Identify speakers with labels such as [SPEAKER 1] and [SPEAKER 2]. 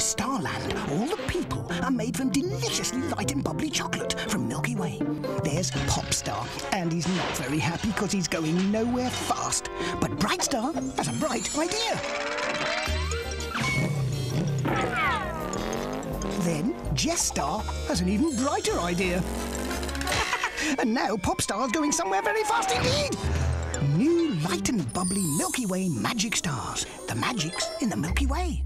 [SPEAKER 1] Starland, all the people are made from deliciously light and bubbly chocolate from Milky Way. There's Popstar, and he's not very happy because he's going nowhere fast. But Brightstar has a bright idea. Then Jess Star has an even brighter idea. and now Popstar's going somewhere very fast indeed. New light and bubbly Milky Way magic stars. The magic's in the Milky Way.